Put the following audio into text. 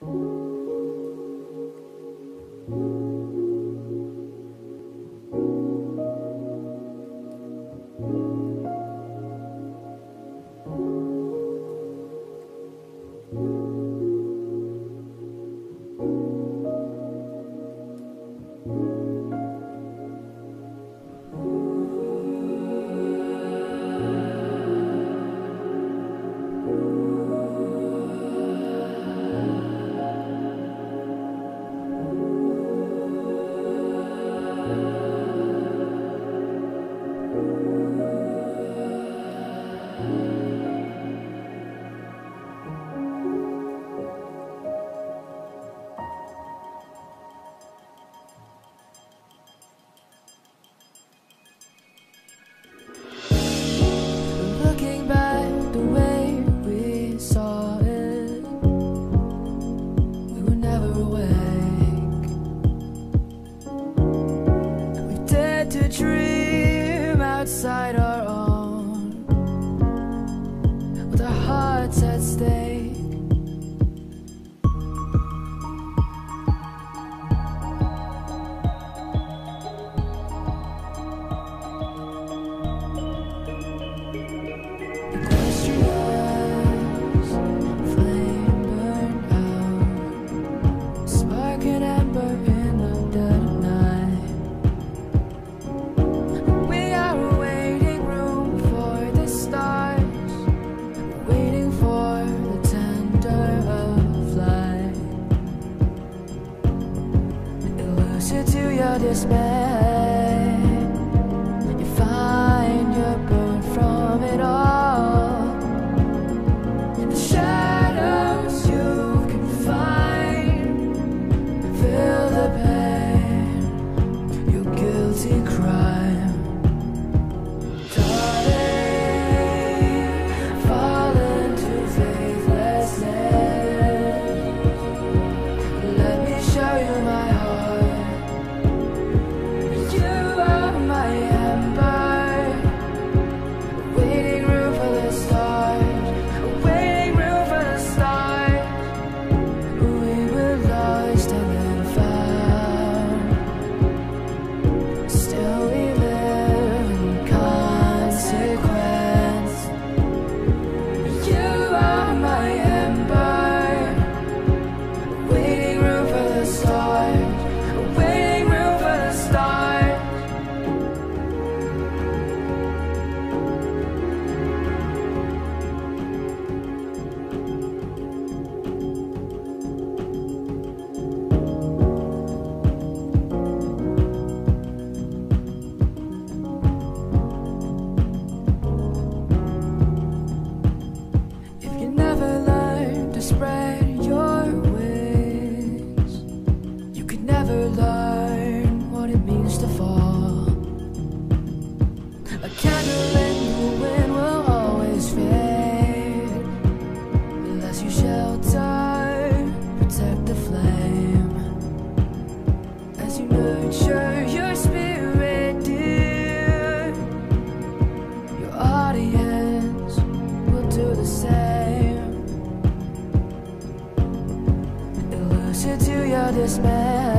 Looking your dismay. You find you're burned from it all. The shadows you can find, feel the pain, your guilty spread your wings, you could never learn what it means to fall. A candle in the wind will always fade unless you shelter, protect the flame. As you nurture your spirit, dear, your audience will do the same. Your dismay.